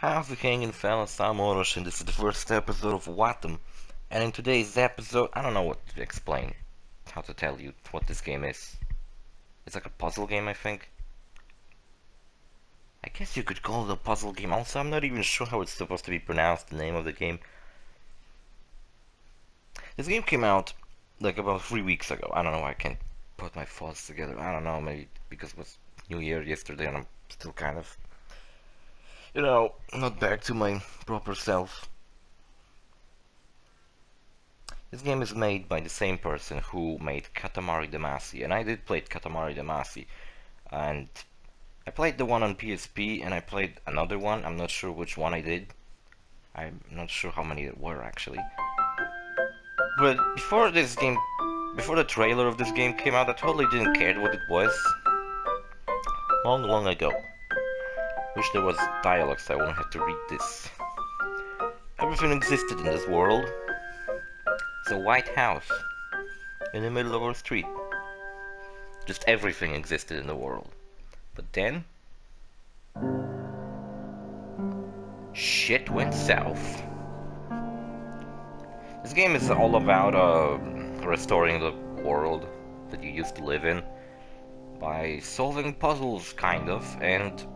How's it hanging, fellas? I'm Orosh, and this is the first episode of Wattam. And in today's episode, I don't know what to explain, how to tell you what this game is. It's like a puzzle game, I think. I guess you could call it a puzzle game. Also, I'm not even sure how it's supposed to be pronounced, the name of the game. This game came out like about three weeks ago. I don't know why I can't put my thoughts together. I don't know, maybe because it was New Year yesterday and I'm still kind of you know, not back to my proper self. This game is made by the same person who made Katamari Damacy, and I did play Katamari Damacy, and I played the one on PSP, and I played another one, I'm not sure which one I did. I'm not sure how many there were, actually. But before this game, before the trailer of this game came out, I totally didn't care what it was. Long, long ago. Wish there was dialogue so I won't have to read this. Everything existed in this world. It's a white house in the middle of a street. Just everything existed in the world. But then... Shit went south. This game is all about uh, restoring the world that you used to live in by solving puzzles, kind of, and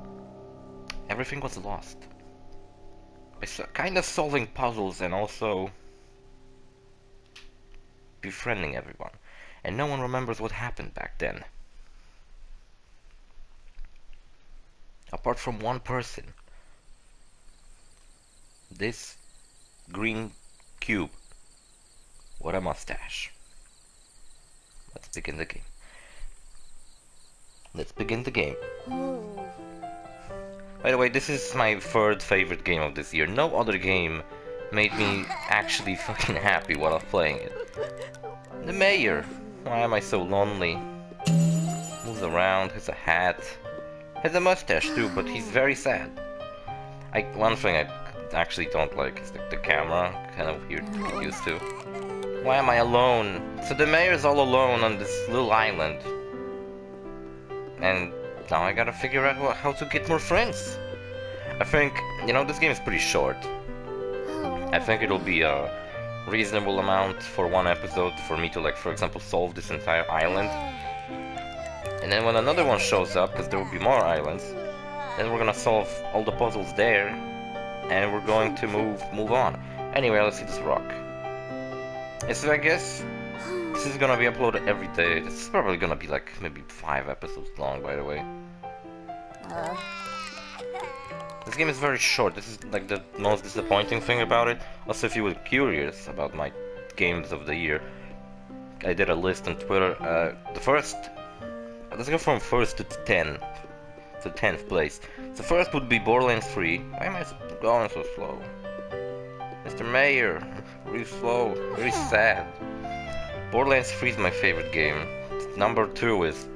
everything was lost. It's kind of solving puzzles and also befriending everyone. And no one remembers what happened back then. Apart from one person. This green cube. What a mustache. Let's begin the game. Let's begin the game. By the way, this is my third favorite game of this year. No other game made me actually fucking happy while I'm playing it. The mayor. Why am I so lonely? Moves around, has a hat. Has a mustache too, but he's very sad. I One thing I actually don't like is the, the camera. Kind of weird to get used to. Why am I alone? So the mayor's all alone on this little island. And now I gotta figure out how to get more friends. I think, you know, this game is pretty short. I think it'll be a reasonable amount for one episode for me to, like, for example, solve this entire island. And then when another one shows up, because there will be more islands, then we're gonna solve all the puzzles there, and we're going to move move on. Anyway, let's see this rock. So I guess this is gonna be uploaded every day. This is probably gonna be like maybe five episodes long, by the way. Uh. This game is very short. This is like the most disappointing thing about it. Also, if you were curious about my games of the year, I did a list on Twitter. Uh, the first, let's go from first to ten, to tenth place. The first would be Borderlands 3. Why am I going so slow? Mr. Mayor, really slow, very sad. Borderlands 3 is my favorite game. Number 2 is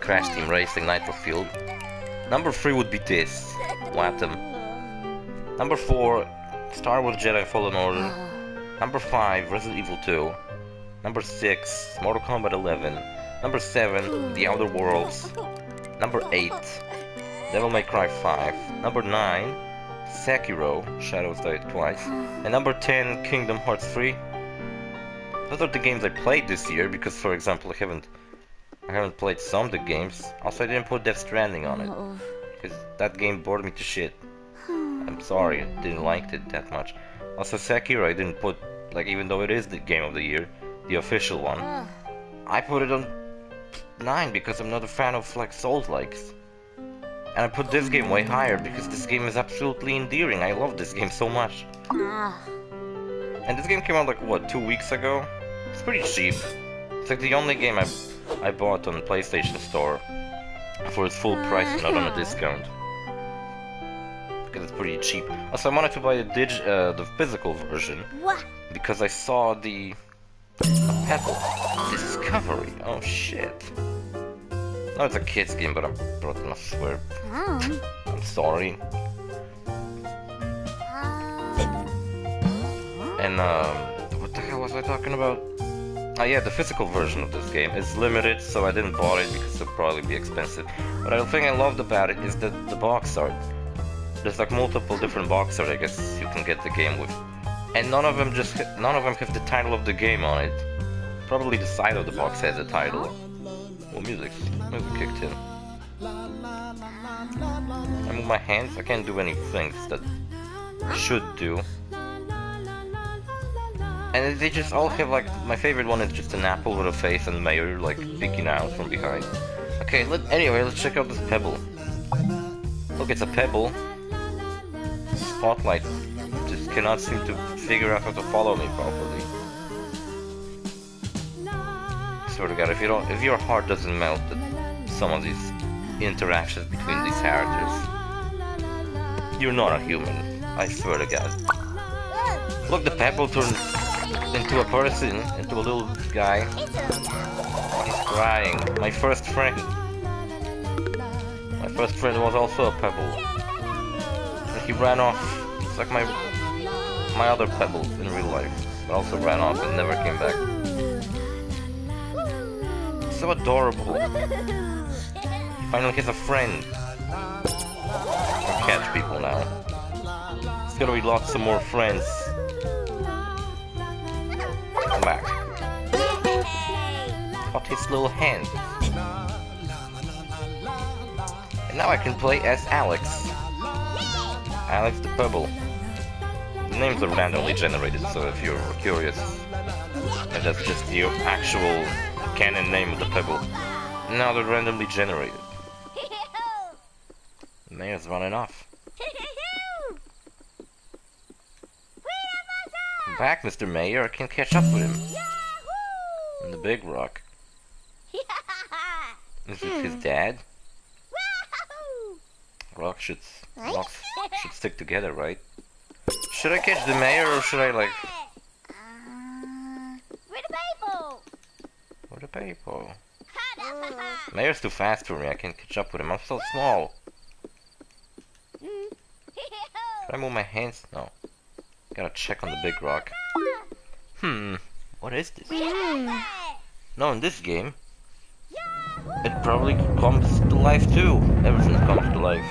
Crash Team Racing Nitro Fueled. Number 3 would be this, Wattam. Number 4, Star Wars Jedi Fallen Order. Number 5, Resident Evil 2. Number 6, Mortal Kombat 11. Number 7, The Outer Worlds. Number 8, Devil May Cry 5. Number 9, Sekiro, Shadows Die Twice. And number 10, Kingdom Hearts 3. Those are the games I played this year because, for example, I haven't I haven't played some of the games. Also, I didn't put Death Stranding on it oh. because that game bored me to shit. I'm sorry, I didn't like it that much. Also, Sekiro, I didn't put like even though it is the game of the year, the official one. I put it on nine because I'm not a fan of like Souls likes. And I put this game way higher because this game is absolutely endearing. I love this game so much. Ah. And this game came out like what, two weeks ago? It's pretty cheap. It's like the only game I I bought on the PlayStation Store for its full price, not on a discount. Because it's pretty cheap. Also, I wanted to buy the dig uh, the physical version because I saw the Pebble Discovery. Oh shit. No, it's a kid's game, but I'm brought I swear. Oh. I'm sorry. And um, what the hell was I talking about? Oh yeah, the physical version of this game is limited, so I didn't buy it because it'll probably be expensive. But the thing I loved about it is the, the box art. There's like multiple different box art I guess you can get the game with. And none of them just none of them have the title of the game on it. Probably the side of the box has a title. Well, music, music kicked in. I move my hands. I can't do any things that should do. And they just all have like my favorite one is just an apple with a face and mayor like peeking out from behind. Okay, let anyway let's check out this pebble. Look, it's a pebble. Spotlight just cannot seem to figure out how to follow me properly. Swear to God, if you don't, if your heart doesn't melt at some of these interactions between these characters, you're not a human. I swear to God. Look, the pebble turned into a person, into a little guy. He's crying. My first friend. My first friend was also a pebble. And he ran off. It's like my my other pebbles in real life. But also ran off and never came back. So adorable. He finally has a friend. I catch people now. It's gonna be lots of more friends. Caught his little hand. And now I can play as Alex. Alex the Pebble. The names are randomly generated, so if you're curious, that's just the actual canon name of the Pebble. Now they're randomly generated. Mayor's running off. I'm back, Mr. Mayor. I can catch up with him. In the big rock. Is it his hmm. dad? Rock should rocks should stick together, right? Should I catch the mayor or should I like uh, Where the people? where the people? Mayor's too fast for me. I can't catch up with him. I'm so small. Mm. Can I move my hands? No. Gotta check on the big rock. Hmm. What is this? Hmm. No, in this game, it probably comes to life too. Everything comes to life.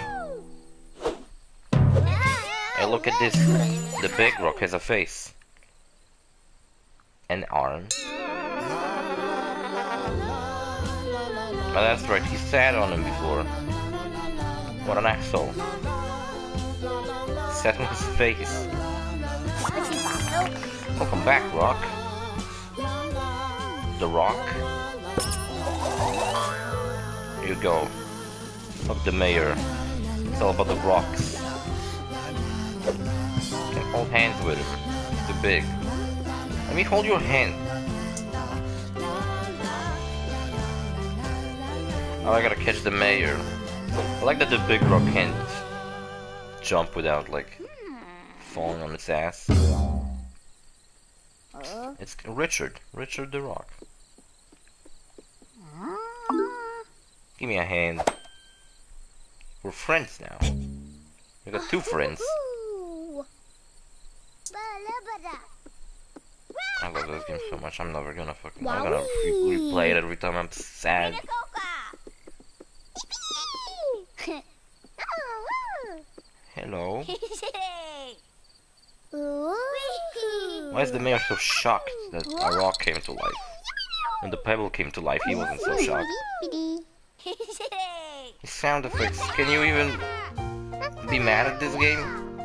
Hey, look at this. The big rock has a face. An arm. Oh, that's right, he sat on him before. What an asshole. Sat on his face. Welcome back, Rock. The Rock. You go. Fuck the mayor. It's all about the rocks. Can hold hands with him. It's too big. Let me hold your hand. Oh, I gotta catch the mayor. I like that the big rock can't jump without like falling on its ass. It's Richard. Richard the Rock. Give me a hand. We're friends now. We got two friends. I love this game so much. I'm never gonna fucking. I'm gonna re replay it every time I'm sad. Hello. Why is the mayor so shocked that a rock came to life? When the pebble came to life, he wasn't so shocked. Sound effects. Can you even be mad at this game?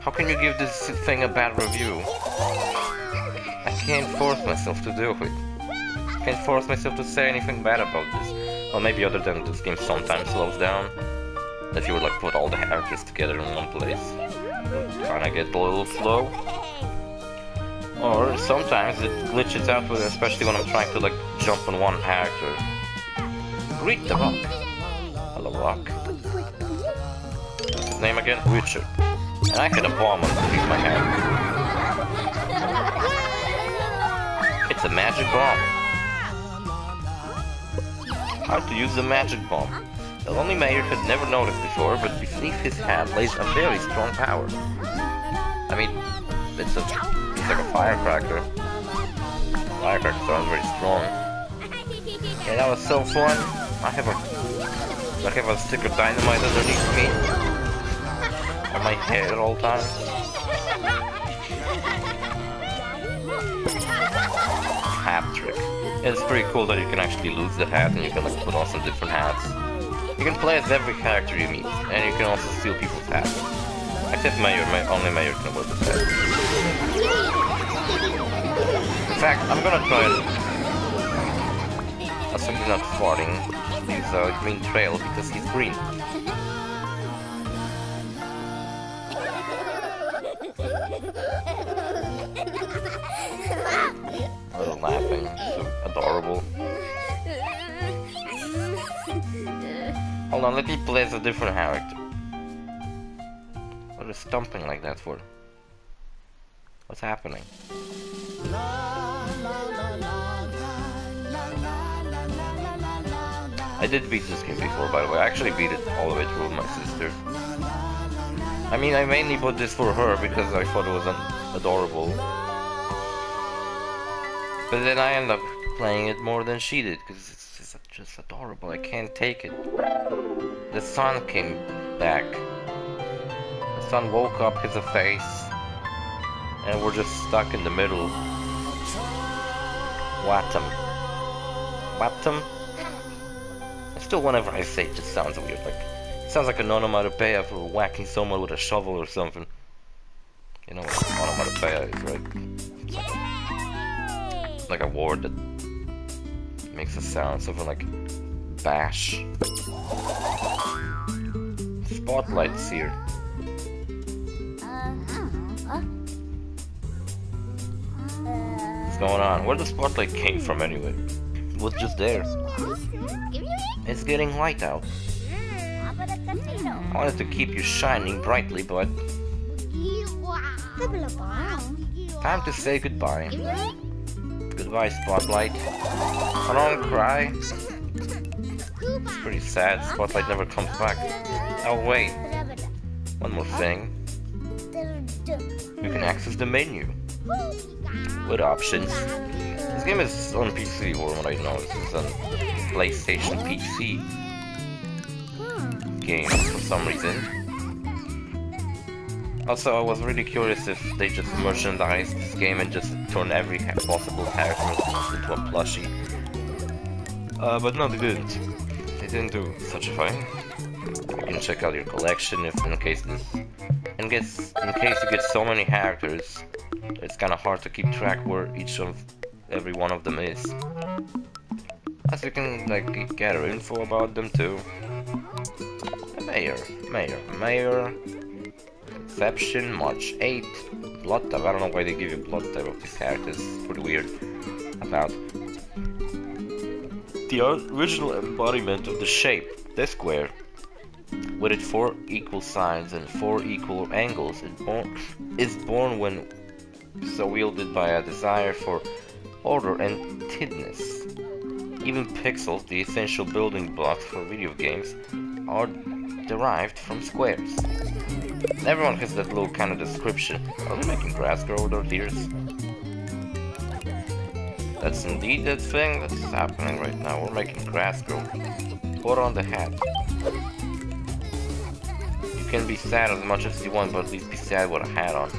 How can you give this thing a bad review? I can't force myself to do it. I can't force myself to say anything bad about this. Well, maybe other than this game sometimes slows down. If you would like put all the characters together in one place. Kinda get a little slow. Or sometimes it glitches out with especially when I'm trying to like jump on one character. Read the rock. Hello rock. Name again? Richard. And I had a bomb underneath my hand. It's a magic bomb. How to use the magic bomb. The lonely mayor had never noticed before, but beneath his hat lays a very strong power. I mean, it's a it's like a firecracker. Firecracker sounds very strong. Yeah, that was so fun. I have a I have a stick of dynamite underneath me. on my head at all times. Hat trick. It's pretty cool that you can actually lose the hat and you can like put on some different hats. You can play as every character you meet, and you can also steal people's hats. Except Mayor, my, only Mayor can wear this hat. In fact, I'm gonna try it. That's he's not farting. Use a green trail because he's green. Oh, laughing. So adorable. Hold on, let me play as a different character. What is stomping like that for? What's happening? I did beat this game before, by the way. I actually beat it all the way through with my sister. I mean, I mainly bought this for her because I thought it was adorable. But then I end up playing it more than she did because it's just, just adorable. I can't take it. The sun came back. The sun woke up his face. And we're just stuck in the middle. Wattam. Wattam? Still, whenever I say it just sounds weird. Like, it sounds like an onomatopoeia for whacking someone with a shovel or something. You know what onomatopoeia is, right? Like a, like a word that makes a sound, something like bash. Spotlight's here. What's going on? Where the spotlight came from anyway? It was just there. It's getting light out. I wanted to keep you shining brightly, but... Time to say goodbye. Goodbye, Spotlight. I don't cry. It's pretty sad. Spotlight never comes back. Oh, wait. One more thing. You can access the menu. With options. This game is on PC, or what I know. This is on PlayStation PC game for some reason. Also, I was really curious if they just merchandised this game and just turned every possible character into a plushie. Uh, but no, they didn't. They didn't do such a thing. You can check out your collection if in case this... In case, in case you get so many characters, it's kinda hard to keep track where each of every one of them is. As you can like gather info about them too. The Mayor, Mayor, Mayor. Conception, March 8th. Blood type, I don't know why they give you blood type of these characters. Pretty weird. About the original embodiment of the shape, the square, with its four equal sides and four equal angles, it born, is born when so wielded by a desire for order and tidness. Even pixels, the essential building blocks for video games, are derived from squares. Everyone has that little kind of description. Are we making grass grow with our tears? That's indeed that thing that's happening right now. We're making grass grow. Put on the hat. Can be sad as much as you want, but at least be sad with a hat on.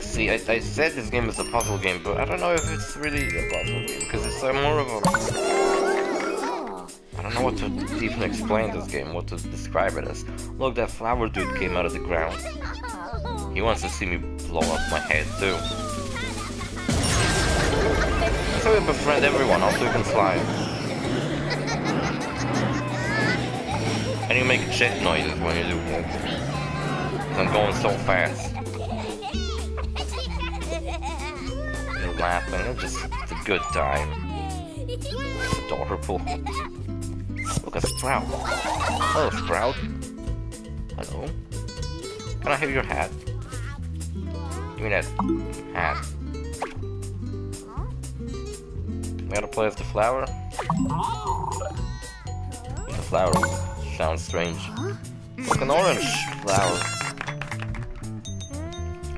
See, I, I, said this game is a puzzle game, but I don't know if it's really a puzzle game, because it's uh, more of a... I don't know what to even explain this game, what to describe it as. Look, that flower dude came out of the ground. He wants to see me blow up my head, too. So we befriend everyone, also you can fly. And you make jet noises when you do that. I'm going so fast. They're laughing. It's just a good time. It's adorable. Look at Sprout. Hello, Sprout. Hello. Can I have your hat? Give me that hat. I gotta play with the flower? The flower sounds strange. Like an orange flower.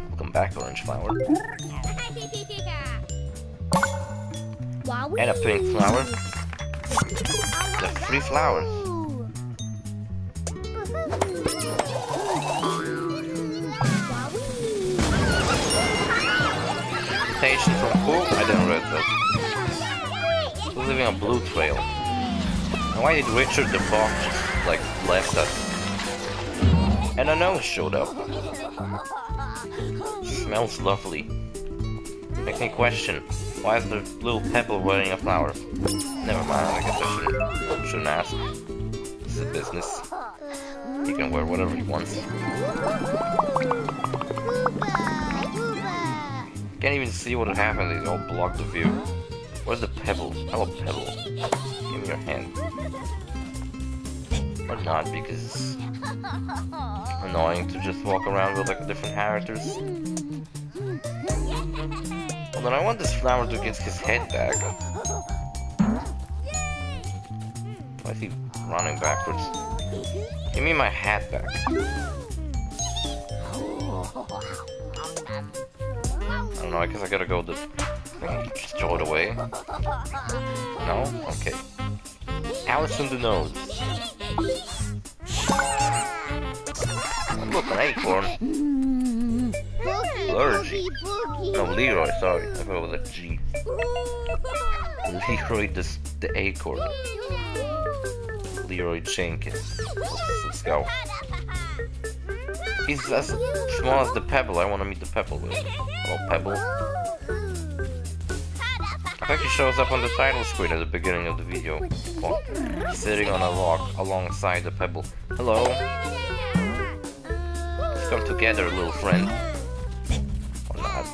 Welcome back, orange flower. And a pink flower. The free flowers. Station from who? I didn't read that. Who's leaving a blue trail? Why did Richard the Fox like, left us? And nose showed up. Smells lovely. Makes me question, why is the little pebble wearing a flower? Never mind, I guess I shouldn't, shouldn't ask. This is a business. He can wear whatever he wants. Can't even see what happened, they all blocked the view. Where's the pebble? Hello, pebble. Give me your hand. Or not, because annoying to just walk around with like different characters. Well then I want this flower to get his head back. Why is he running backwards? Give me my hat back. I don't know, I guess I gotta go the thing, just throw it away. No? Okay. Alice in the nose. Look, an acorn. Allergy. No, Leroy, sorry. I thought it was a G. Leroy the, the acorn. Leroy Jenkins. Let's, let's go. He's as small as the pebble. I want to meet the pebble. Hello, pebble. He shows up on the title screen at the beginning of the video. sitting on a rock alongside the pebble. Hello Let's come together, little friend. Or not.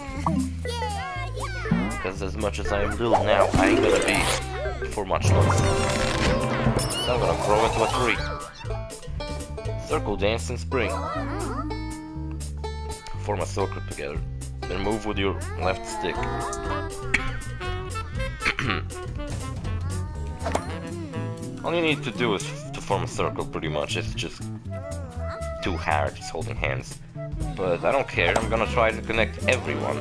Because as much as I am little now, I ain't gonna be for much longer. So I'm gonna grow into a tree. Circle dance in spring. Form a circle together. Then move with your left stick. Mm-hmm. All you need to do is to form a circle pretty much. It's just too hard, hearts holding hands. But I don't care, I'm gonna try to connect everyone.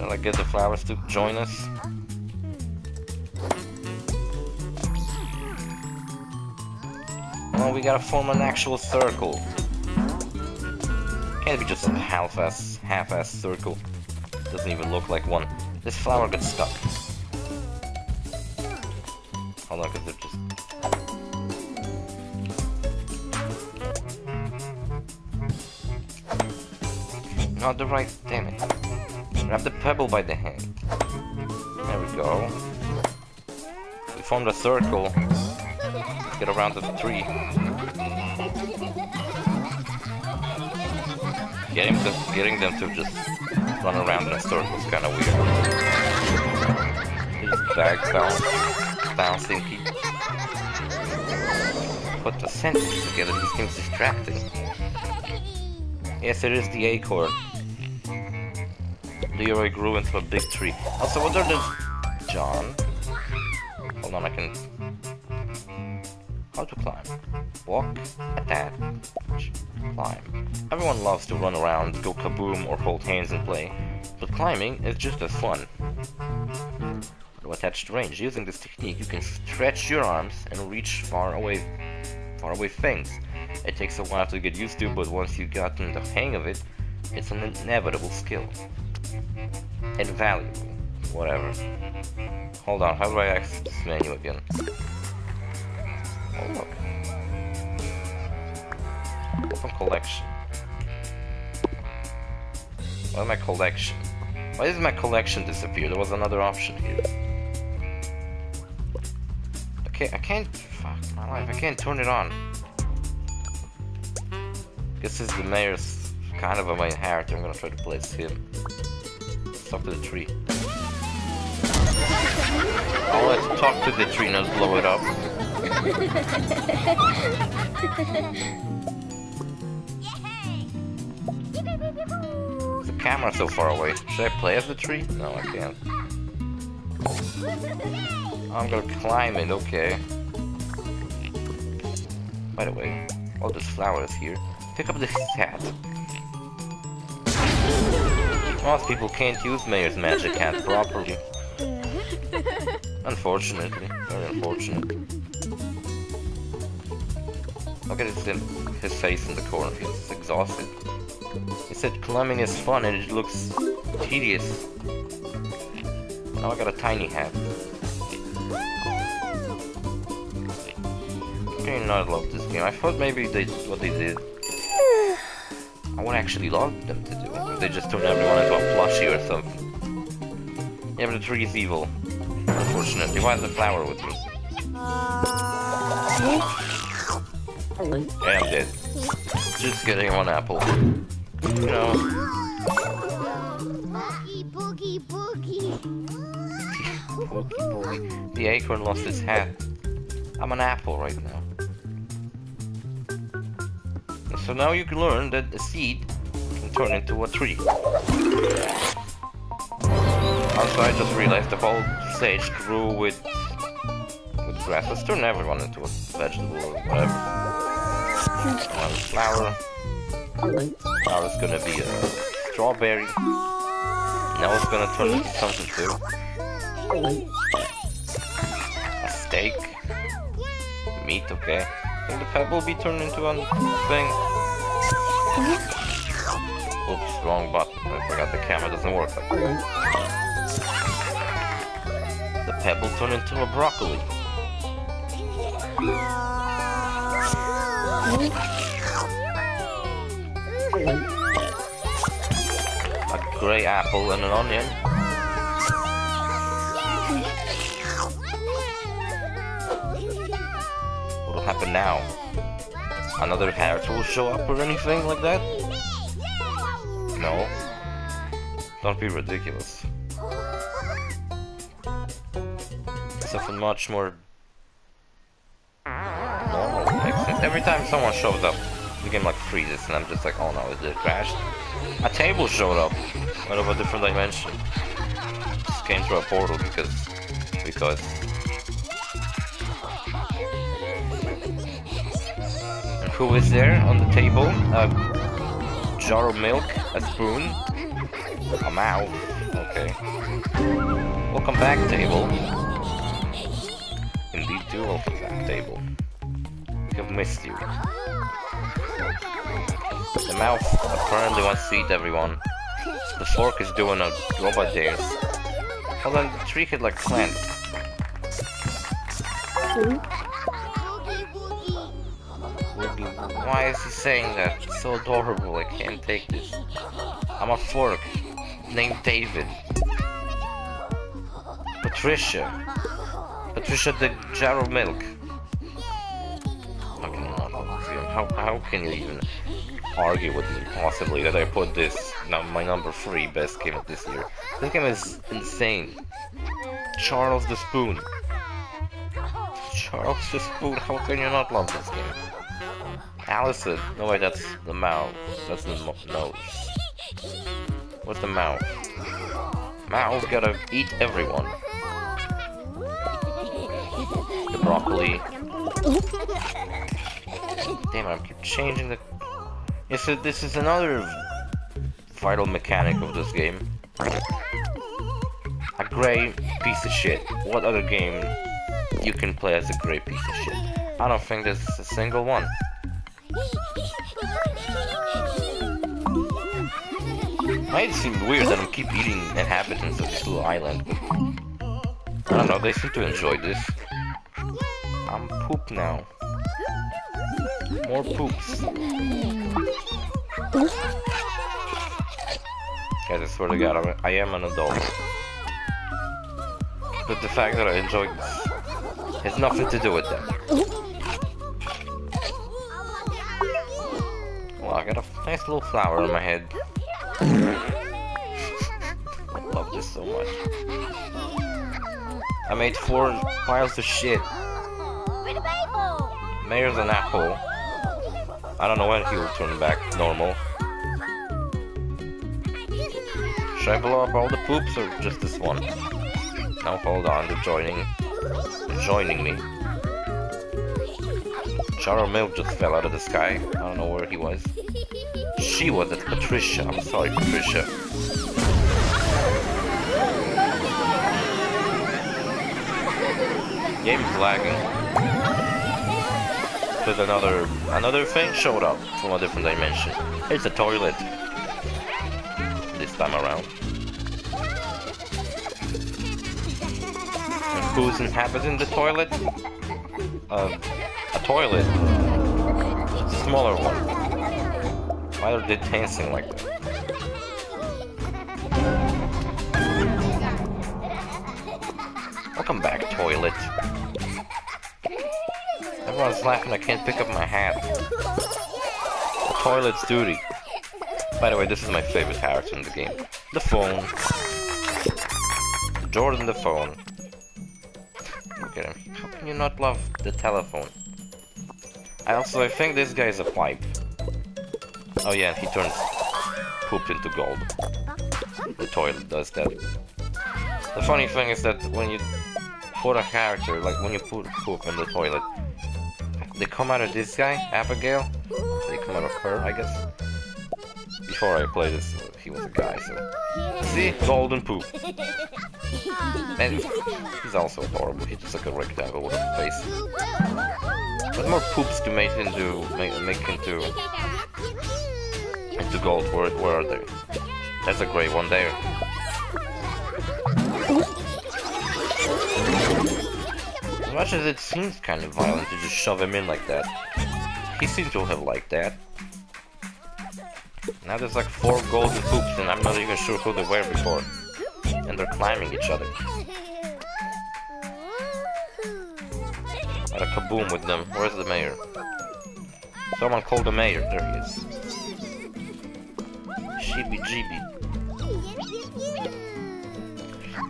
Will I get the flowers to join us? Well, we gotta form an actual circle. Can't be just a half-ass, half-ass circle. Doesn't even look like one. This flower got stuck. Hold on, because they're just not the right, damn it. Grab the pebble by the hand. There we go. We formed a circle. Let's get around the tree. Getting getting them to just run around in a circle is kind of weird. Just bag bounce, bouncing. Put the sentences together. This game's distracting. Yes, it is the acorn. Leroy grew into a big tree. Also, what are the... John? Hold on, I can... How to climb? Walk, attack, climb. Everyone loves to run around, go kaboom, or hold hands and play, but climbing is just as fun. To attach range, using this technique you can stretch your arms and reach far away, far away things. It takes a while to get used to, but once you've gotten the hang of it, it's an inevitable skill. Invaluable. Whatever. Hold on, how do I access this menu again? Oh look. Open collection. Why my collection? Why did my collection disappear? There was another option here. Okay, I can't... Fuck my life, I can't turn it on. This is the mayor's kind of a main character. I'm gonna try to place him. Talk to the tree. Oh, let's talk to the tree, not blow it up. The camera so far away. Should I play as the tree? No, I can't. I'm gonna climb it, okay. By the way, all this flower is here. Pick up this hat. Most people can't use Mayor's Magic Hat properly. Unfortunately, very unfortunate. Look at his, his face in the corner, he's exhausted. He said climbing is fun and it looks tedious. Now I got a tiny hat. I do not love this game. I thought maybe they what they did. I would actually love them to do. It. They just turned everyone into a plushie or something. Yeah, but the tree is evil. Unfortunately. Why is the flower with me? Yeah, I'm dead. Just getting one apple. You know. Boogie, boogie, Boogie boogie. The acorn lost its hat. I'm an apple right now. So now you can learn that a seed can turn into a tree. Also, I just realized the whole stage grew with with grass. Let's turn everyone into a vegetable or whatever. Uh, flower. Flower's gonna be a strawberry. Now it's gonna turn into something too. A steak. Meat, okay. Can the pebble be turned into a thing? Oops, wrong button. I forgot the camera doesn't work. The pebble turned into a broccoli. A great apple and an onion. What'll happen now? Another character will show up or anything like that? No. Don't be ridiculous. Something much more time someone shows up, the game like freezes and I'm just like, oh no, it did crash. A table showed up out of a different dimension. Just came through a portal because because And who is there on the table? A jar of milk, a spoon, a mouth. Okay. Welcome back, table. Indeed, do welcome back, table. Have missed you. The mouth apparently wants to eat everyone. The fork is doing a robot dance. Hold on, the tree could like plant. Why is he saying that? It's so adorable, I can't take this. I'm a fork, named David. Patricia. Patricia the jar of milk. How, how can you even argue with me possibly that I put this, my number 3 best game of this year? This game is insane. Charles the Spoon. Charles the Spoon, how can you not love this game? Allison. No wait, that's the mouth. That's the nose. What's the mouth? Mouth gotta eat everyone. The broccoli. Damn, I keep changing the. Yes, so this is another vital mechanic of this game. A gray piece of shit. What other game you can play as a gray piece of shit? I don't think there's a single one. Might seem weird that I keep eating inhabitants of this little island. I don't know, they seem to enjoy this. I'm poop now. More poops. Guys, I swear to god, I'm, I am an adult. But the fact that I enjoy this has nothing to do with that. Well, I got a nice little flower on my head. I love this so much. I made four piles of shit. Mayor's an apple. I don't know when he'll turn back normal. Should I blow up all the poops or just this one? No, hold on, they're joining. They're joining me. Of milk just fell out of the sky. I don't know where he was. She was at Patricia. I'm sorry, Patricia. Game is lagging. Another another thing showed up from a different dimension. It's a toilet. This time around. And who's inhabiting the toilet? Uh, a toilet. It's a smaller one. Why are they dancing like that? Welcome back, toilet. Everyone's laughing I can't pick up my hat. The toilet's duty. By the way, this is my favorite character in the game. The phone. Jordan the phone. Look at him. How can you not love the telephone? I also, I think this guy is a pipe. Oh yeah, he turns poop into gold. The toilet does that. The funny thing is that when you put a character, like when you put poop in the toilet, they come out of this guy, Abigail. They come out of her, I guess. Before I played this, he was a guy, so... See? Golden poop. And he's also adorable. He's just like a rectangle with a face. What more poops to make into make, make into into gold? Where, where are they? That's a great one there. Much as it seems kind of violent to just shove him in like that, he seemed to have liked that. Now there's like four golden poops and I'm not even sure who they were before. And they're climbing each other. Got a kaboom with them. Where's the mayor? Someone called the mayor. There he is. Sheepy jeeby.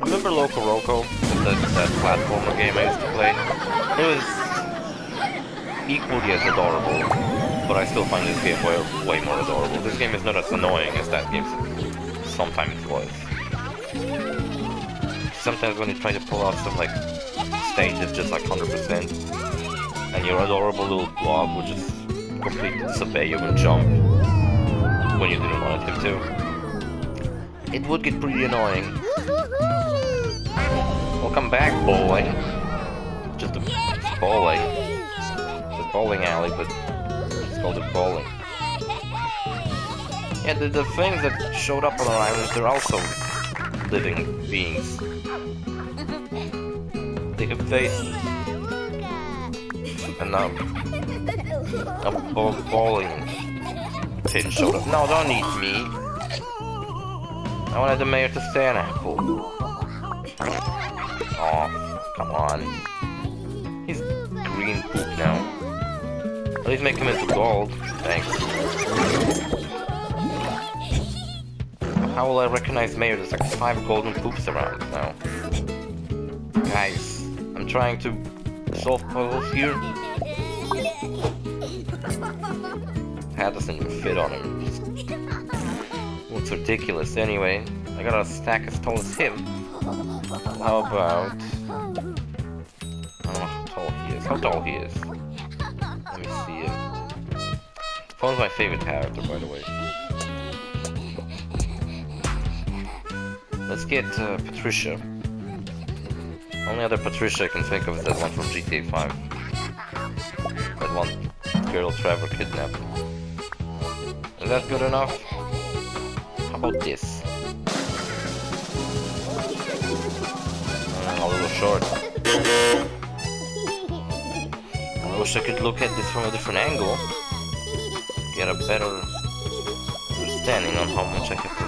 Remember Loco Roco? That, platformer game I used to play? It was equally as adorable, but I still find this game way, way more adorable. This game is not as annoying as that game sometimes was. Sometimes when you try to pull off some like stage that's just like 100%, and your adorable little blob will just completely disobey you and jump when you didn't want him to. It would get pretty annoying. Welcome back, bowling. Just a bowling. It's a bowling alley, but it's called a bowling. Yeah, the, the things that showed up on our island, they're also living beings. They have faces. And now, a ball bowling pin showed up. No, don't eat me. I wanted the mayor to stay an Oh, come on. He's green poop now. At least make him into gold. Thanks. How will I recognize Mayor? There's like five golden poops around now. Guys, I'm trying to solve puzzles here. Hat doesn't even fit on him. Looks ridiculous anyway. I got a stack as tall as him. How about... How tall he is. How tall he is. Let me see it. Phone's my favorite character, by the way. Let's get uh, Patricia. Only other Patricia I can think of is that one from GTA 5. That one girl Trevor kidnapped. Is that good enough? How about this? Short. I wish I could look at this from a different angle. Get a better understanding on how much I have to...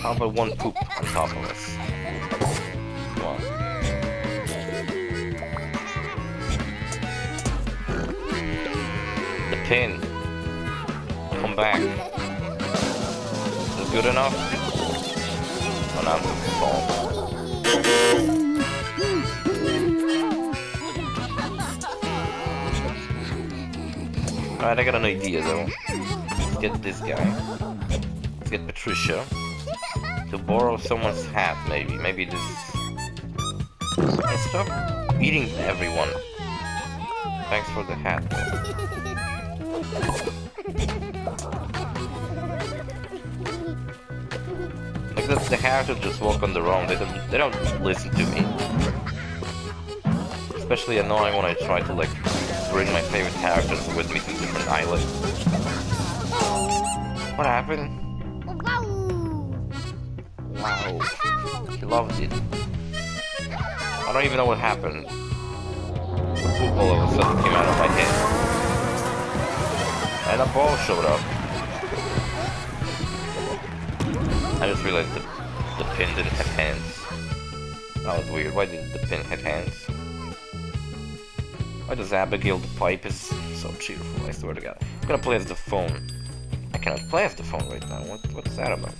How about one poop on top of us? Come on. The pin. Come back. Is this good enough? Oh, now I'm Alright, I got an idea though. Let's get this guy. Let's get Patricia. To borrow someone's hat, maybe. Maybe this... Stop eating everyone. Thanks for the hat. Like the, the characters just walk on their own. They don't. They don't listen to me. especially annoying when I try to like bring my favorite characters with me to different islands. What happened? Wow. He loved it. I don't even know what happened. The poop all of a sudden came out of my head. And a ball showed up. I just realized the, the pin didn't have hands. That was weird. Why did the pin have hands? Why does Abigail the pipe is so cheerful, I swear to god. I'm gonna play as the phone. I cannot play as the phone right now. What, what's that about?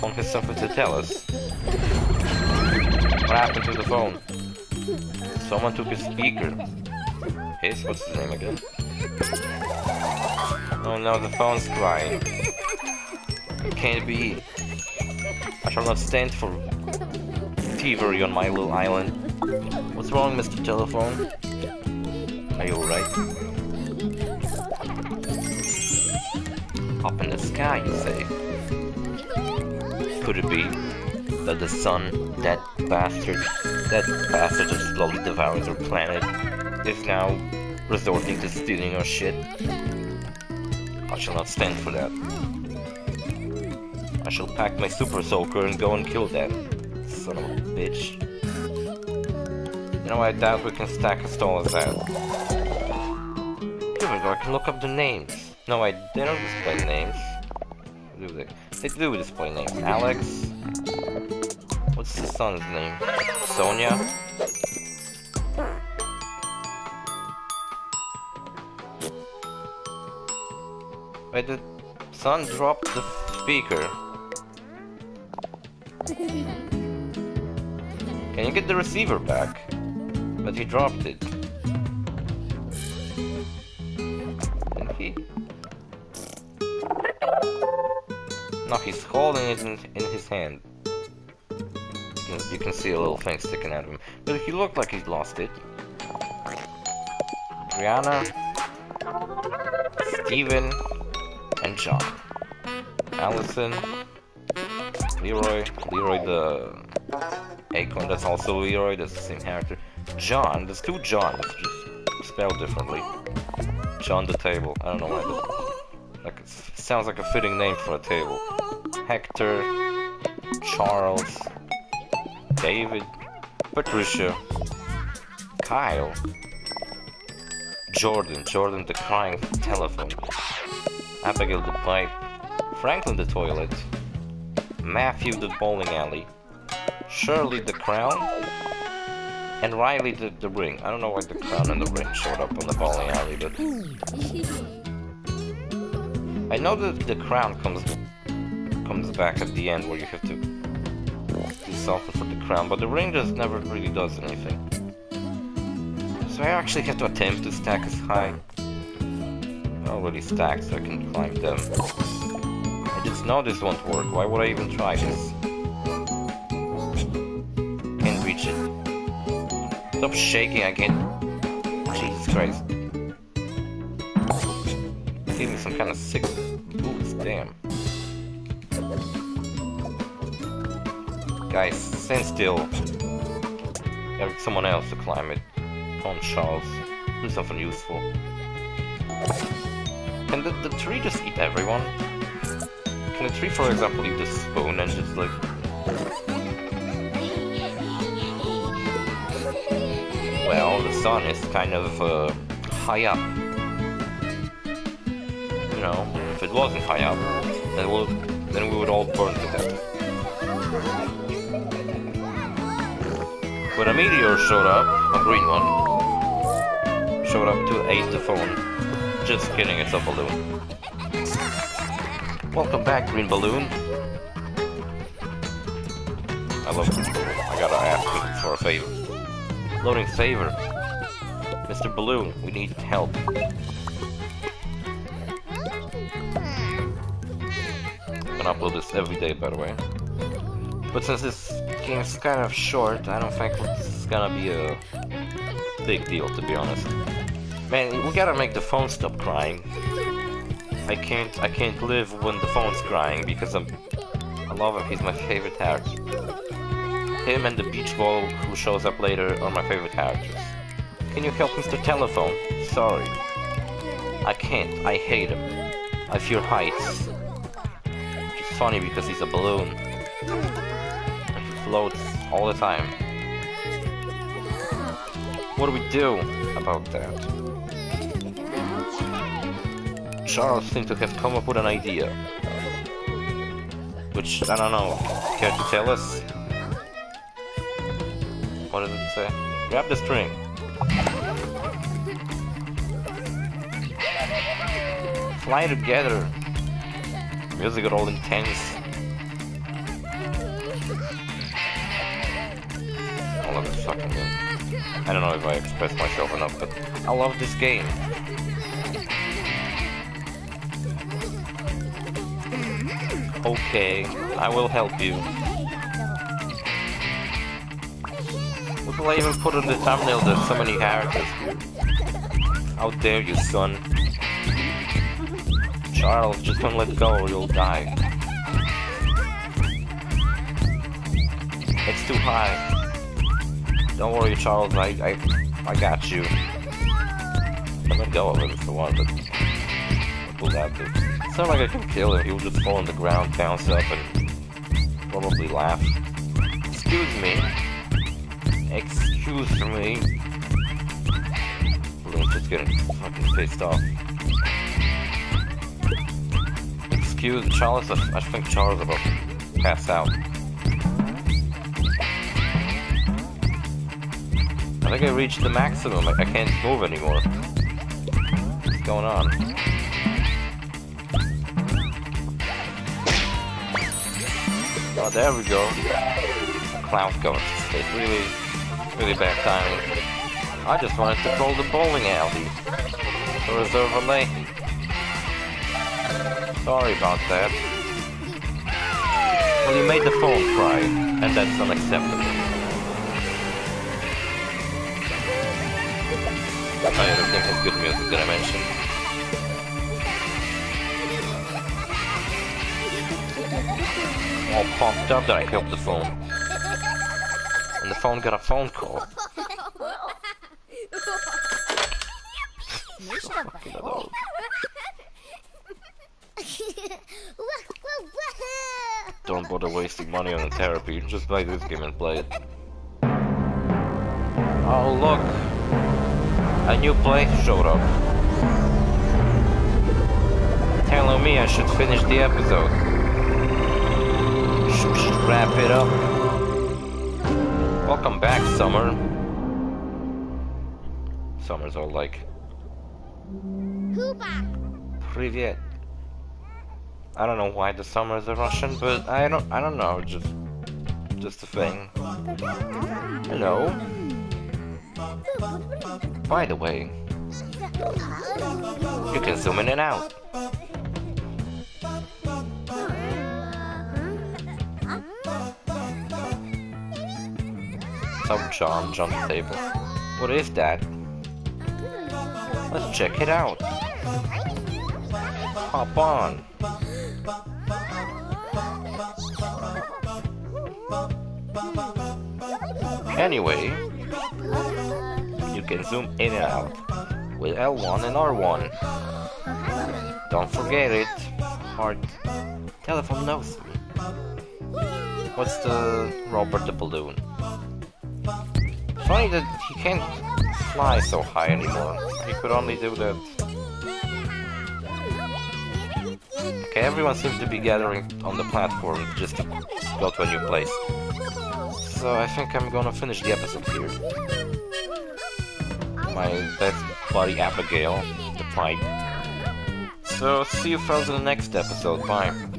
Phone has something to tell us. What happened to the phone? Someone took his speaker. His? What's his name again? Oh no, the phone's crying. Can't be. I shall not stand for thievery on my little island. What's wrong, Mr. Telephone? Are you alright? Up in the sky, you say? Could it be that the sun, that bastard, that bastard that slowly devours our planet, is now resorting to stealing our shit? I shall not stand for that. I shall pack my super soaker and go and kill that son of a bitch. You know, I doubt we can stack as tall as that. Here we go, I can look up the names. No, I they don't display names. They do display names. Alex. What's the son's name? Sonia. Wait, the son dropped the speaker. Can you get the receiver back? But he dropped it. And he... No, he's holding it in, in his hand. You can, you can see a little thing sticking out of him. But he looked like he'd lost it. Brianna, Steven, and John. Allison, Leroy, Leroy the Acorn, that's also Leroy, that's the same character. John, there's two Johns, just spelled differently. John the Table, I don't know why. Sounds like a fitting name for a table. Hector, Charles, David, Patricia, Kyle, Jordan, Jordan the crying telephone, Abigail the pipe, Franklin the toilet, Matthew the bowling alley, Shirley the crown, and Riley the, the ring. I don't know why the crown and the ring showed up on the bowling alley, but I know that the crown comes comes back at the end where you have to do something for the crown, but the ring just never really does anything. So I actually have to attempt to stack as high. I already stacked so I can climb them. I just know this won't work. Why would I even try this? Can't reach it. Stop shaking, can't... Jesus Christ. Some kind of sick boots, damn. Guys, stand still. Get someone else to climb it. Come on, Charles. Do something useful. Can the, the tree just eat everyone? Can the tree, for example, eat the spoon and just like... Well, the sun is kind of uh, high up. Know, if it wasn't high up, then, we'll, then we would all burn to death. When a meteor showed up, a green one, showed up to aid the phone. Just kidding, it's a balloon. Welcome back, Green Balloon. I love Green Balloon. I gotta ask for a favor. Loading favor. Mr. Balloon, we need help. Gonna upload this every day, by the way. But since this game is kind of short, I don't think this is gonna be a big deal, to be honest. Man, we gotta make the phone stop crying. I can't, I can't live when the phone's crying because I'm, I love him. He's my favorite character. Him and the beach ball who shows up later are my favorite characters. Can you help Mr. Telephone? Sorry. I can't. I hate him. I fear heights. Funny because he's a balloon. And he floats all the time. What do we do about that? Charles seems to have come up with an idea. Which, I don't know. Care to tell us? What does it say? Grab the string. Fly together. Music got all intense. I love this fucking game. I don't know if I expressed myself enough, but I love this game. Okay, I will help you. What will I even put in the thumbnail? There's so many characters here. How dare you, son? Charles, don't let go you'll die. It's too high. Don't worry, Charles, I, I, I got you. I let go of it if you want, but will that do? It's not like I can kill him, he'll just fall on the ground, bounce up, and probably laugh. Excuse me. Excuse me. Balloon's just getting fucking pissed off. Excuse Charles, I, think Charles about to pass out. I think I reached the maximum. I, I can't move anymore. What's going on? Oh, there we go. Clown going. It's really, really bad timing. I just wanted to roll the bowling alley. To reserve a lane. Sorry about that. Well, you made the phone cry, and that's unacceptable. Yeah, this game has good music, did I mention? All pumped up that I killed the phone. And the phone got a phone call. bother wasting money on therapy, just buy this game and play it. Oh look! A new place showed up. Telling me I should finish the episode. Sh- sh- wrap it up. Welcome back, Summer. Summer's all like, Привет. I don't know why the Summers are Russian, but I don't, I don't know, just, just a thing. Hello. By the way, you can zoom in and out. Some charm on the table. What is that? Let's check it out. Hop on. Anyway, you can zoom in and out with L1 and R1. Don't forget it. Heart. Telephone knows me. What's the Robert the Balloon? Funny that he can't fly so high anymore. He could only do that. Okay, everyone seems to be gathering on the platform just to go to a new place. So I think I'm gonna finish the episode here. My best buddy Abigail, the pipe. So see you fellas in the next episode. Bye.